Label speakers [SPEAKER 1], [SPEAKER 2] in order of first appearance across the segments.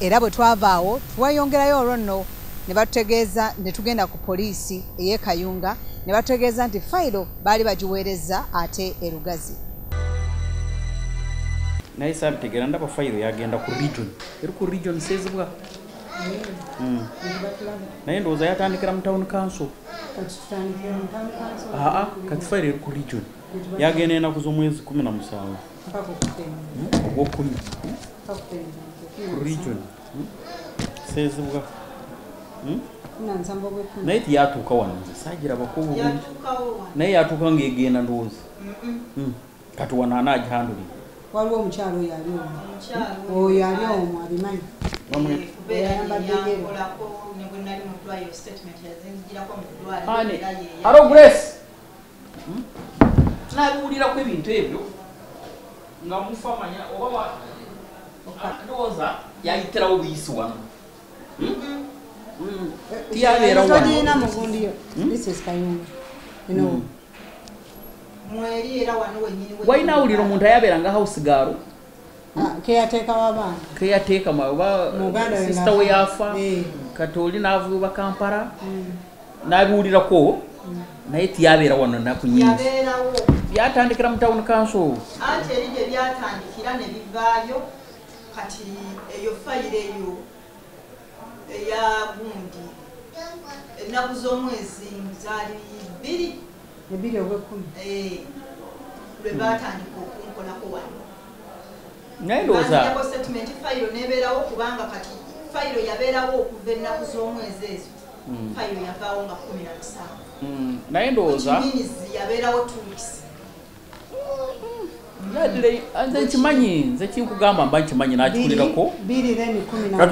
[SPEAKER 1] era bwe twavaawo tweyongerayo olwo nno ne batutegeeza ne tugenda ku poliisi ey'e kayunga ne batutegeeza nti fayiro baali bagiweereza ate erugazi
[SPEAKER 2] naye saabitegeera ndaba fayiro yagenda ku region. Eri ku region sezibwa? Mm. naye ndowooza yatandikira mu town council. Aa kati fayiro eri ku region. Yagenda enaku z'omwezi kumi na musanvu. Ogwokumi ku region. Mm. sezibwa Mm. naye tiyatuuka wano nze saagirabako bulungi naye yatuuka ngaegenda ndowooza Mm. kati wano anaagihandulira
[SPEAKER 3] waliwo omukyalo oyo ali omwo oyo ali omwo abimanyi
[SPEAKER 2] alo grace! Hmm? nabiwulirako ebintu ebyo nga mufa manya oba ndowooza yayitirawo buyisi wano. Hmm? Hmm. tiyabeera
[SPEAKER 3] togirina
[SPEAKER 2] wano
[SPEAKER 3] mugundiyo
[SPEAKER 1] era wano wenyini
[SPEAKER 2] walina awulira omuntu ayabeera nga house gaaro
[SPEAKER 3] keyateeka w'abaana
[SPEAKER 2] keyateeka oba sisita we yafa.
[SPEAKER 3] Eh.
[SPEAKER 2] kati oli n'avuba kampala. N'abiwulirako naye tiyabeera wano naku nyingi byatandikira mu town council.
[SPEAKER 1] Anti eri gye byatandikira ne bivaayo kati eyo fayiro eyo eya gundi. Ennaku z'omwezi zaali bbiri.
[SPEAKER 3] Ebiri obwekumi.
[SPEAKER 1] Eh, lwe baatandika okunkolako wano.
[SPEAKER 2] Naye ndowooza
[SPEAKER 1] banjako settlement fayiro n'ebeerawo kubanga kati fayiro yabeerawo okuva ennaku z'omwezi ezo. Fayiro yavaawo nga kumi na musanvu.
[SPEAKER 2] Mm, naye ndowooza
[SPEAKER 1] yabeerawo tuwikisi
[SPEAKER 2] nadire nze nkimanyi nze kinkugamba mba nkimanyi nakikulirako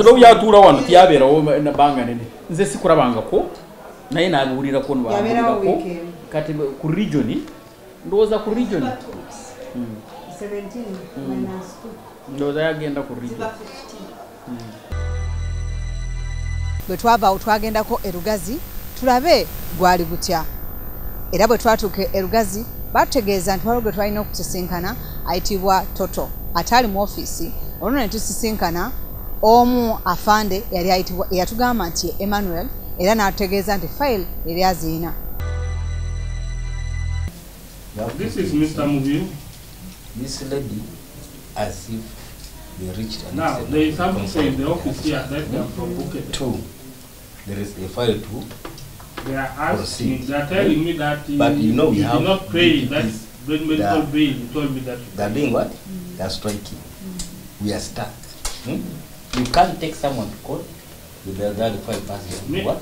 [SPEAKER 2] lo byatuula wano tiyabeerawo nabanga nene. Nze sikulabangako naye nabiwulirako
[SPEAKER 3] weekend.
[SPEAKER 2] kati ku regioni ndowooza ku regioni
[SPEAKER 3] 17 minus
[SPEAKER 2] ndowooza yagenda ku region.
[SPEAKER 1] Ziba 15
[SPEAKER 4] bwe twavaawo twagendako erugazi tulabe gwali gutya era bwe twatuuka erugazi batutegeeza nti waliwo gwe twalina okusisinkana ayitibwa toto ate ali mu ofiisi olwo ne tusisinkana omu afande yali ayitibwa eyatugamba nti ye emmanuel era n'atutegeeza nti fayiro yali aziina
[SPEAKER 5] This is Mr. Mubin.
[SPEAKER 6] This lady, as if they reached an
[SPEAKER 5] Now, there is something in the office here that they are provoking.
[SPEAKER 6] Two, there is a file two.
[SPEAKER 5] They are asking, they are telling me that uh,
[SPEAKER 6] But you know we
[SPEAKER 5] you
[SPEAKER 6] have
[SPEAKER 5] did not pay
[SPEAKER 6] DPPs
[SPEAKER 5] that when medical bill. You told me that.
[SPEAKER 6] They are doing what? They are striking. We are stuck. Hmm? You can't take someone to court without that file passing
[SPEAKER 5] Me-
[SPEAKER 6] what?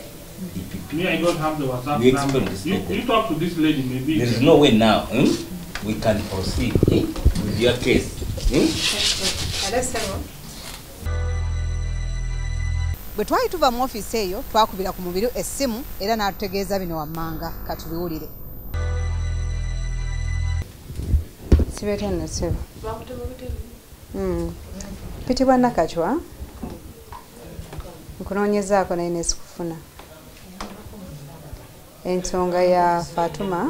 [SPEAKER 6] DPP.
[SPEAKER 5] Me, I don't have the WhatsApp
[SPEAKER 6] We
[SPEAKER 5] number.
[SPEAKER 6] this
[SPEAKER 5] You, you talk to this lady, maybe.
[SPEAKER 6] There is no way now. Hmm? We can proceed eh, with your case. Hmm?
[SPEAKER 4] Bwe twali tuva mu ofiisi eyo twakubira ku mubiri essimu era n'atutegeeza bino wammanga. Katubiwulire
[SPEAKER 3] sibete nasebo pitibwa nakacwa nkunoonyezaako naye nesikufuna ensonga ya fatuma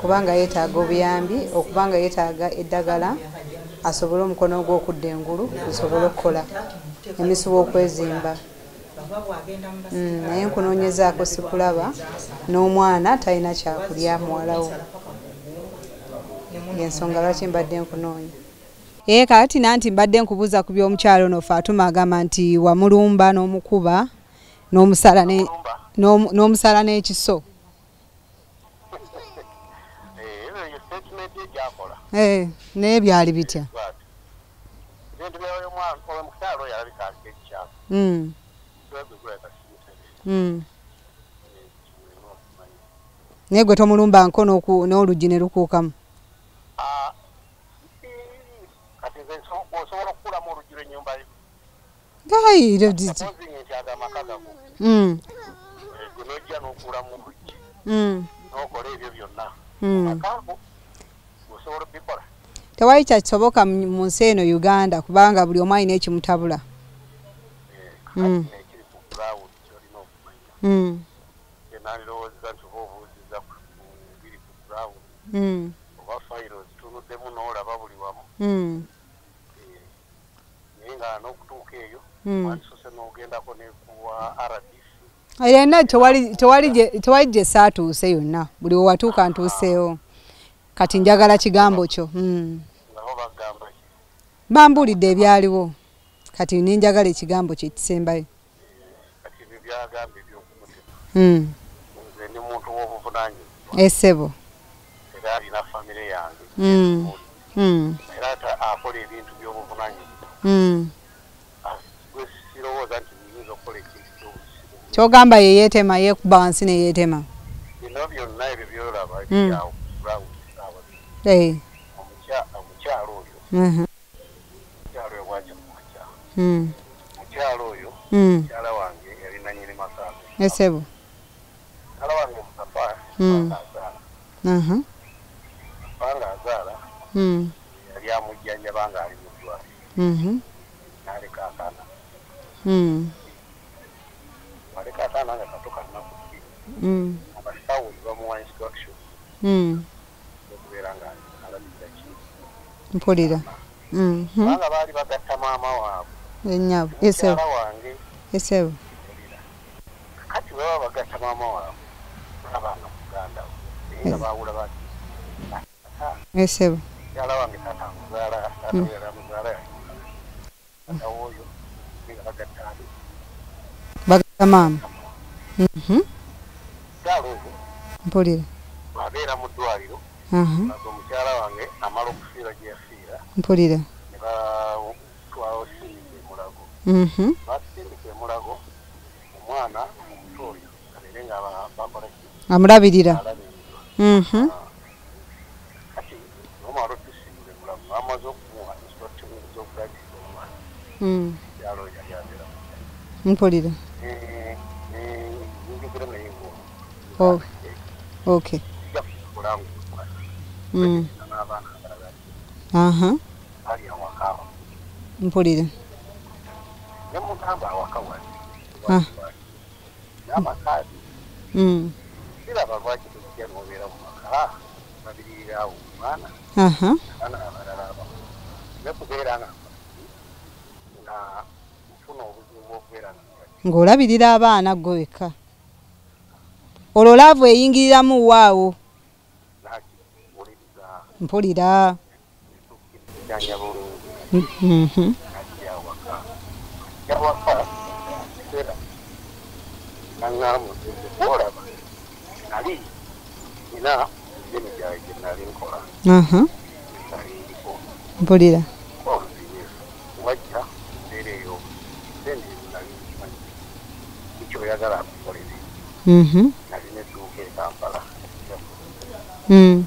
[SPEAKER 3] kubanga yeetaaga obuyambi okubanga yeetaaga eddagala asobole omukono gw'okudda engulu gusobole okukola emisiba okwezimba. Mm, naye nkunoonyezaako sikulaba n'omwana talina kyakulya muwalawo yensonga lwaki mbadde nkunoonya?
[SPEAKER 1] Ee kakati nanti mbadde nkubuuza ku by'omukyalo ono fatuma agamba nti wamulumba n'omukuba n'omusala ne- n'omu- n'omusala n'ekiso. Ee naye byali bitya naye gwe tomulumba nko n'oku- n'oluggi ne lukuukamu.
[SPEAKER 7] Osobola okukulamu oluggi lw'ennyumba yo
[SPEAKER 1] Mm,
[SPEAKER 7] gwe nojja n'okulamu oluggi
[SPEAKER 1] mm,
[SPEAKER 7] n'okola ebyo byonna
[SPEAKER 1] mm.
[SPEAKER 7] akago osobola okubikola
[SPEAKER 1] tewali kyakisoboka mu nsi eno uganda kubanga buli omu alina ekimutabula
[SPEAKER 7] Kakati ekiri ku ground kyolina okumanya enandirowoozeza nti oba obuuziza biri ku
[SPEAKER 1] mm,
[SPEAKER 7] oba fayiro zitunuddemu n'olaba buli wamu naye nga n'okutuuka eyo wandisose n'ogendako ne kuwa rdc
[SPEAKER 4] yenna tewali gye- saatuuse yonna. Buli wewatuuka ntuuseewo. Kati njagala kigambo kyo. Mm. bambuulidde ebyaliwo kati ninjagala ekigambo kye kisembayo.
[SPEAKER 7] Kati ebyo byagamba ebyokumutima
[SPEAKER 4] mm.
[SPEAKER 7] nze ndi muntu w'obuvunanyizibwa
[SPEAKER 4] esebo
[SPEAKER 7] era alina famire yange.
[SPEAKER 4] Mm. mm.
[SPEAKER 7] era akola ebintu by'obuvunanyizibwa sirowooza nti nyinza okukola ekintu
[SPEAKER 4] kyogamba yeyeetema yeekuba wansi neyeetema
[SPEAKER 7] bino byonna ebyo byolaba
[SPEAKER 4] Eh.
[SPEAKER 7] omukyalo oyo mumakyalo
[SPEAKER 4] Mm.
[SPEAKER 7] omukyalo oyo
[SPEAKER 4] Mm.
[SPEAKER 7] mukyala wange yalina nyini makaago
[SPEAKER 4] esebo
[SPEAKER 7] mukyala wange mukafa
[SPEAKER 4] Mm.
[SPEAKER 7] azaala
[SPEAKER 4] Mhm.
[SPEAKER 7] banga azaala yali amujjanjaba nga ali mu ddwaliro
[SPEAKER 4] Mhm.
[SPEAKER 7] n'aleka akaana
[SPEAKER 4] Mm.
[SPEAKER 7] aleka akaana nga kato kanaku bbiri
[SPEAKER 4] Mm.
[SPEAKER 7] abasawo ne bamuwa instruction okubeera nga alabirira ki
[SPEAKER 4] mpulira
[SPEAKER 7] kubanga baali bagatta maama waabwe
[SPEAKER 4] ennyabo esebo esebo
[SPEAKER 7] kati bwe baba bagatta maama waabwe abaana muganda we naye nga baawula bati
[SPEAKER 4] esebo
[SPEAKER 7] mukyala wange taata taata we yali amuzaala taata wooyo nga bagatta ali
[SPEAKER 4] maama. Mhm.
[SPEAKER 7] mukyala oyo
[SPEAKER 4] mpulira.
[SPEAKER 7] bwabeera mu ddwaliro
[SPEAKER 4] Aha.
[SPEAKER 7] naga omukyala wange amala okufiira gye yafiira
[SPEAKER 4] mpulira
[SPEAKER 7] batutendekeye
[SPEAKER 4] mulago
[SPEAKER 7] ne mugamba awaka wali
[SPEAKER 4] Ah.
[SPEAKER 7] n'amakaadi
[SPEAKER 4] Mm.
[SPEAKER 7] kiraba lwaki tujja n'obeera mu maka babiririrawo omwana
[SPEAKER 4] aha.
[SPEAKER 7] Abaana abalala aba ne kubeera nga nga nfuna obuzibu bw'okubeera nga
[SPEAKER 4] ng'olabirira abaana gwe wekka olwo laavu eyingiriramu waawo. Mpulira
[SPEAKER 7] janja bulungi
[SPEAKER 4] Mhm.
[SPEAKER 7] ajja awaka era naŋŋamu olaba nali nina emirimu gyange gye nali nkola ndiko
[SPEAKER 4] mpulira
[SPEAKER 7] wajja mbeera eyo sente nali nkimanyi kikyoyagala akukolere nalina edduuka e kampala
[SPEAKER 4] Mm.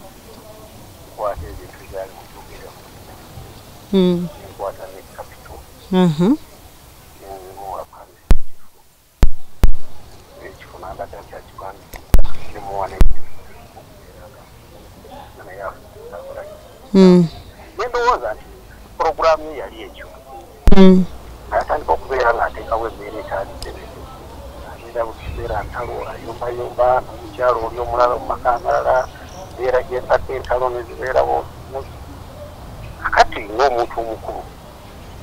[SPEAKER 7] nkwata ebintu byali mutuukire
[SPEAKER 4] Mm.
[SPEAKER 7] nenkwata ne kapito nendowooza nti puroguramu ye yali ekyo atandika okubeera ng'ateekawo embeera etaliirebete agenda bukibeera ntalo ayumbayumba omukyalo oli omulala mu amalala beera gyesaka entalo nezibeerawo akati ng'omuntu omukulu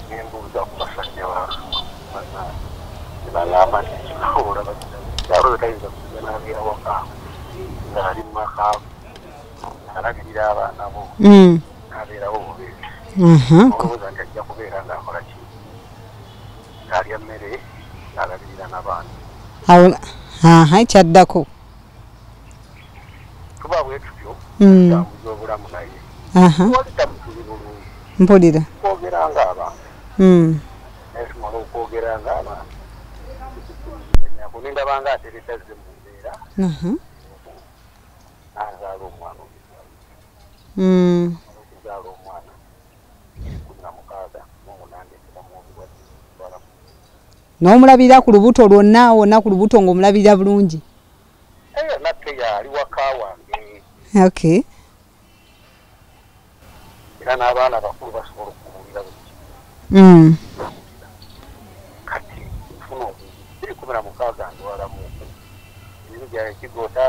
[SPEAKER 7] nembuuza ku basajja kikoola kyalo oyo tayinza kusiga n'abeera waka ng'ali mu maka ng'alabirira abaana bo
[SPEAKER 4] Mm.
[SPEAKER 7] n'abeerawo bubeezi
[SPEAKER 4] aha
[SPEAKER 7] olowooza nti ajja kubeera ng'akola ki ng'alya mmere ng'alabirira n'abaana
[SPEAKER 4] awo aha ekyaddako
[SPEAKER 7] tuba bwe tutyo
[SPEAKER 4] Mm.
[SPEAKER 7] tambuza obulamu naye
[SPEAKER 4] aha
[SPEAKER 7] wali tamutuli bulungi
[SPEAKER 4] mpulira
[SPEAKER 7] kwogera ng'abantu
[SPEAKER 4] Mm.
[SPEAKER 7] naye tumala okwogera ng'abantu nindaba nga ateretazze mu mbeera.
[SPEAKER 4] Aha.
[SPEAKER 7] N'azaala omwana okuzaala omwana. Kumi na mukaaga
[SPEAKER 4] n'omulabirira ku lubuto lwonna wonna ku lubuto ng'omulabirira bulungi.
[SPEAKER 7] Eyo natte yaali waka wange.
[SPEAKER 4] Okay
[SPEAKER 7] era n'abaana bakulu basobola okuwulira buli kimu
[SPEAKER 4] Mm.
[SPEAKER 7] kati nfuna biri kumi na mukaaga ndwalamu ebintu byange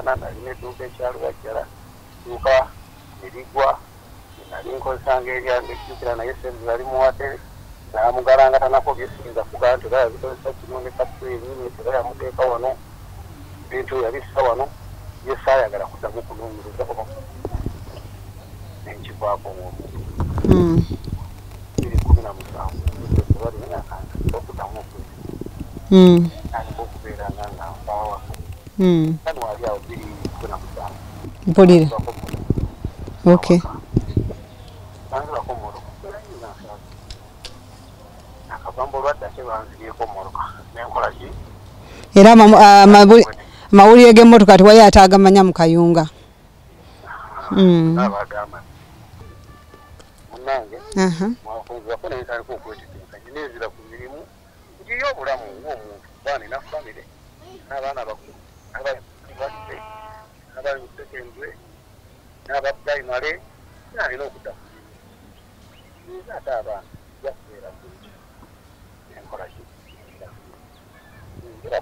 [SPEAKER 7] kigootaana nalina edduuka ekyalubajjala duuka nerigwa nali nkozesanga eryange ejjukira naye sente zali muwadde namugalanga tanako byesinza kugaa nti bayabikozesa kino ne kapteni tebayamuteeka wano bintu yabissa wano ye saayagala kuddamu kunoonyereza oba nenkivaako ng'omuntu
[SPEAKER 4] Mm.
[SPEAKER 7] biri kumi na musanvu balinaakanga okuddamu okwezi
[SPEAKER 4] Mm.
[SPEAKER 7] aliko okubeera nga nga awo biri musanvu
[SPEAKER 4] mpulira okay era amawulire g'emmotoka tewali ate agamanya mu kayunga.
[SPEAKER 7] Munange
[SPEAKER 4] Aha.
[SPEAKER 7] mwafunzako naye ntandika okwetegereza nyineezira ku mirimu ngiyo obulamu ng'omuntu baani na famire n'abaana bakulu ababatte n'abali sekendwe n'aba primary nalina okudda ku mirimu ate abaana jakubeera bulungi enkola ki ngira